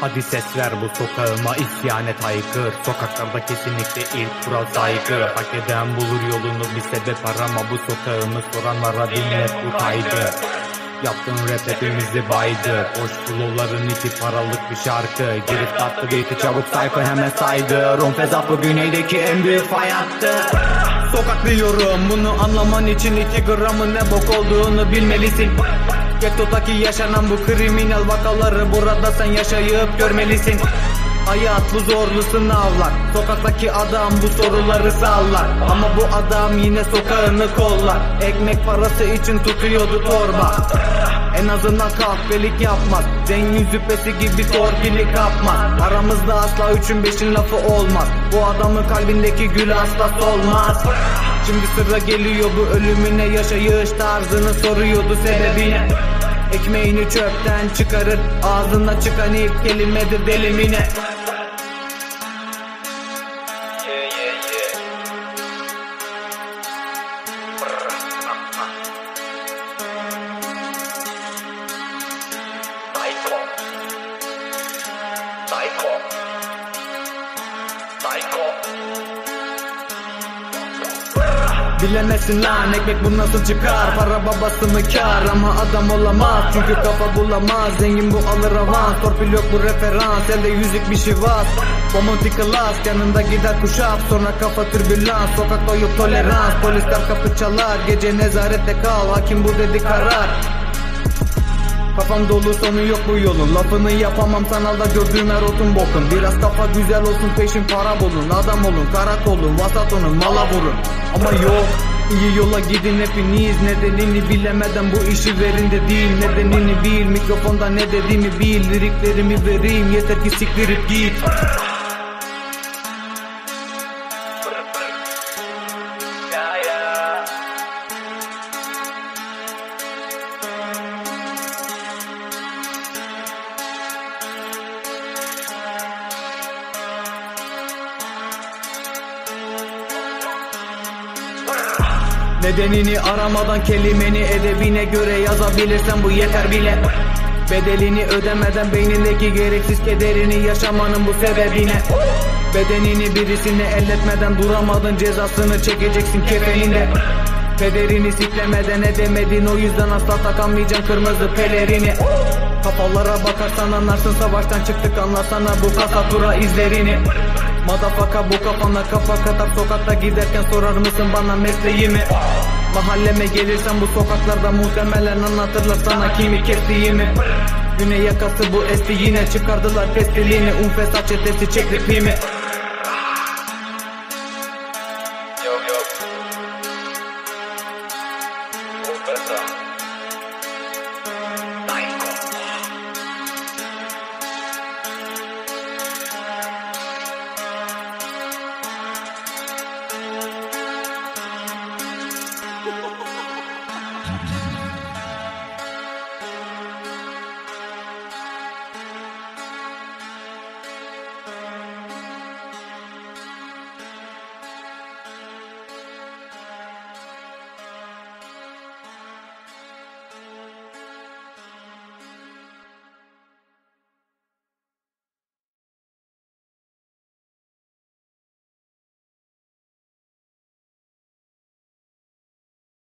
Hadi ses ver bu sokağıma isyanet aykır Sokaklarda kesinlikle ilk kural saygı. Hak eden bulur yolunu bir sebep arama. Bu sokağımı soranlara dinlet bu kaygı. Yaptığın rap hepimizi baydı. Boş flowların iki paralık bir şarkı. Girip attı beat'i çabuk sayfa hemen saydı. Ronfez bu güneydeki en büyük fay hattı Sokak diyorum bunu anlaman için iki gramın ne bok olduğunu bilmelisin. Gettodaki yaşanan bu kriminal vakaları burada sen yaşayıp görmelisin Hayat bu zorlu sınavlar Sokaktaki adam bu soruları sallar. Ama bu adam yine sokağını kollar. Ekmek parası için tutuyordu torba. En azından kahvelik yapmaz. Zengin züppesi gibi torpili kapmaz. Aramızda asla üçün beşin lafı olmaz. Bu adamın kalbindeki gül asla solmaz. Şimdi sıra geliyor bu ölümüne. Yaşayış tarzını soruyordu sebebine. Ekmeğini çöpten çıkarır Ağzından çıkan ilk kelimedir delimine Psycho. Psycho. Bilemezsin lan ekmek bu nasıl çıkar? Para babası mı kar ama adam olamaz Çünkü kafa bulamaz. Zengin bu alır avans Torpil yok bu referans. Elde yüzük bir şey var Bomonti class Yanında gider kuşak Sonra kafa türbülans. Sokakta yok tolerans Polisler kapı çalar. Gece nezarette kal Hakim bu dedi karar Kafam dolu sonu yok bu yolun. Lafını yapamam sanalda gördüğüm her otun bokun. Biraz kafa güzel olsun peşin para bulun Adam olun karakolun vasat olun mala vurun. Ama yok iyi yola gidin hepiniz. Nedenini bilemeden bu işi verin de değil. Nedenini bil mikrofonda ne dediğimi bil. Liriklerimi vereyim yeter ki siktirip git Nedenini aramadan kelimeni edebine göre yazabilirsen bu yeter bile. Bedelini ödemeden beynindeki gereksiz kederini yaşamanın bu sebebine Bedenini birisine elletmeden duramadın cezasını çekeceksin kefeninde. Pederini siklemeden edemedin o yüzden asla takamayacaksın kırmızı pelerini. Kafalara bakarsan anlarsın savaştan çıktık anlasana bu kasatura izlerini Madafaka bu kafana kafa katar. Sokakta giderken sorar mısın bana mesleğimi? Mahalleme gelirsen bu sokaklarda muhtemelen anlatırlar sana kimi kestiğimi. Güney yakası bu esti yine çıkardılar pestiliğini Unfesa çetesi çekti pimi Yo yo